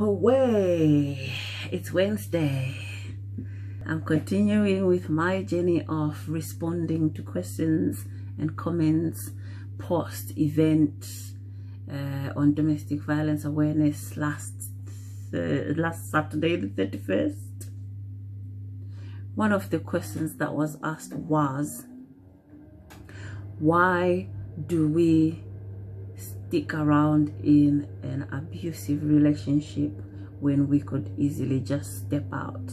away. It's wednesday. I'm continuing with my journey of responding to questions and comments post event uh, on domestic violence awareness last uh, last saturday the 31st one of the questions that was asked was why do we stick around in an abusive relationship when we could easily just step out.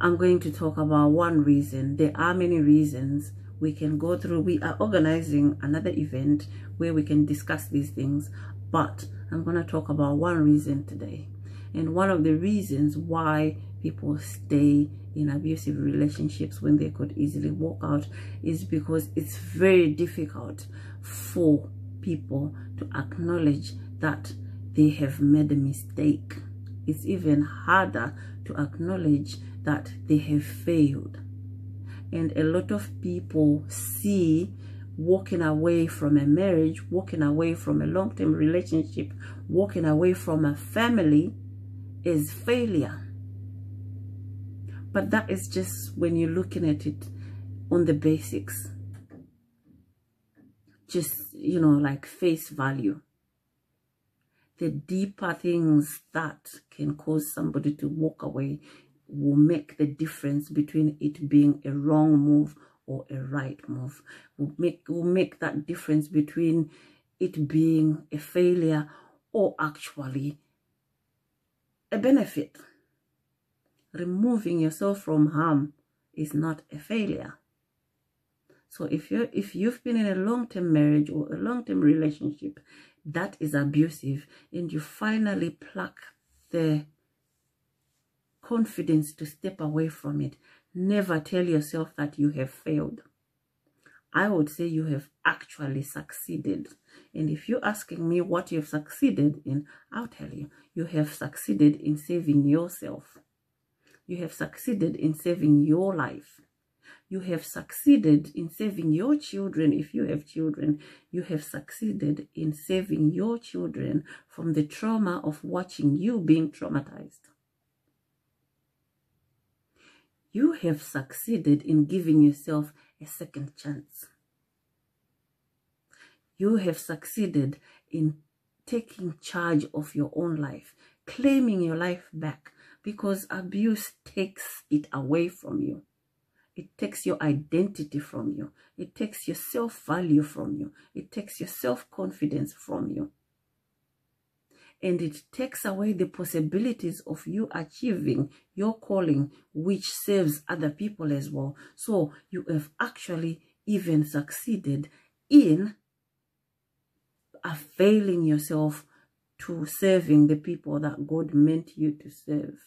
I'm going to talk about one reason. There are many reasons we can go through. We are organizing another event where we can discuss these things, but I'm going to talk about one reason today. And one of the reasons why people stay in abusive relationships when they could easily walk out is because it's very difficult for people to acknowledge that they have made a mistake. It's even harder to acknowledge that they have failed. And a lot of people see walking away from a marriage, walking away from a long-term relationship, walking away from a family is failure. But that is just when you're looking at it on the basics just, you know, like face value. The deeper things that can cause somebody to walk away will make the difference between it being a wrong move or a right move. Will make, will make that difference between it being a failure or actually a benefit. Removing yourself from harm is not a failure. So if you if you've been in a long-term marriage or a long-term relationship that is abusive and you finally pluck the confidence to step away from it, never tell yourself that you have failed. I would say you have actually succeeded. And if you're asking me what you've succeeded in, I'll tell you, you have succeeded in saving yourself. You have succeeded in saving your life you have succeeded in saving your children. If you have children, you have succeeded in saving your children from the trauma of watching you being traumatized. You have succeeded in giving yourself a second chance. You have succeeded in taking charge of your own life, claiming your life back because abuse takes it away from you. It takes your identity from you. It takes your self-value from you. It takes your self-confidence from you. And it takes away the possibilities of you achieving your calling, which serves other people as well. So you have actually even succeeded in availing yourself to serving the people that God meant you to serve.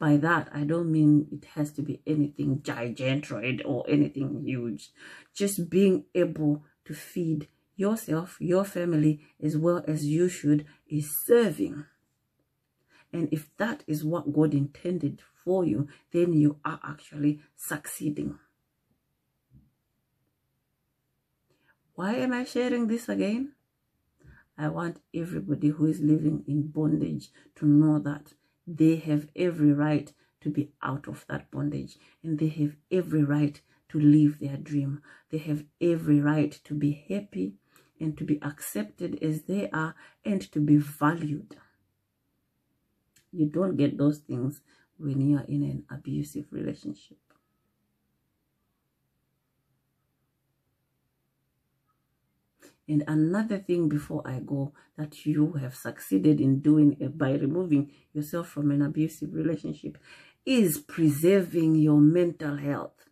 By that, I don't mean it has to be anything gigantoid or anything huge. Just being able to feed yourself, your family, as well as you should, is serving. And if that is what God intended for you, then you are actually succeeding. Why am I sharing this again? I want everybody who is living in bondage to know that they have every right to be out of that bondage and they have every right to live their dream. They have every right to be happy and to be accepted as they are and to be valued. You don't get those things when you are in an abusive relationship. And another thing before I go that you have succeeded in doing by removing yourself from an abusive relationship is preserving your mental health.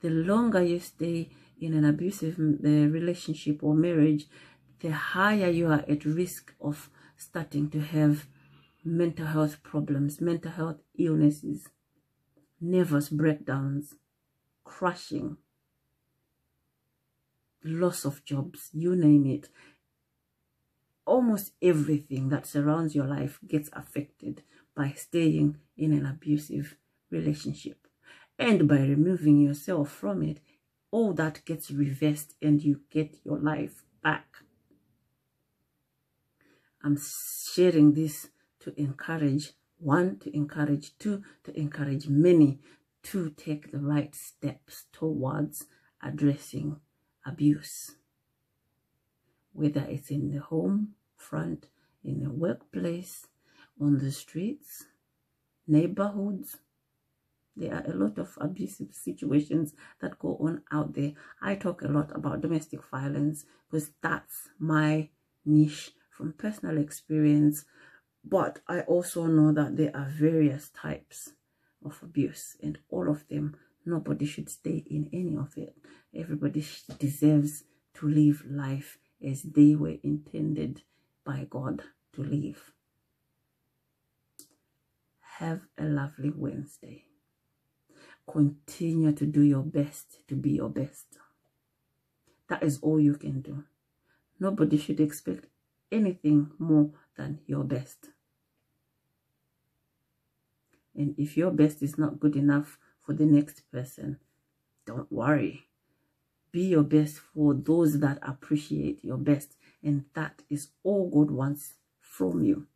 The longer you stay in an abusive uh, relationship or marriage, the higher you are at risk of starting to have mental health problems, mental health illnesses, nervous breakdowns, crushing, loss of jobs, you name it. Almost everything that surrounds your life gets affected by staying in an abusive relationship. And by removing yourself from it, all that gets reversed and you get your life back. I'm sharing this to encourage one, to encourage two, to encourage many to take the right steps towards addressing abuse. Whether it's in the home, front, in the workplace, on the streets, neighborhoods. There are a lot of abusive situations that go on out there. I talk a lot about domestic violence because that's my niche from personal experience. But I also know that there are various types of abuse and all of them, nobody should stay in any of it. Everybody deserves to live life as they were intended by God to live. Have a lovely Wednesday. Continue to do your best to be your best. That is all you can do. Nobody should expect anything more than your best. And if your best is not good enough for the next person, don't worry. Be your best for those that appreciate your best. And that is all God wants from you.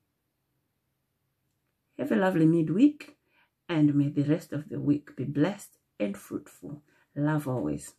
Have a lovely midweek and may the rest of the week be blessed and fruitful. Love always.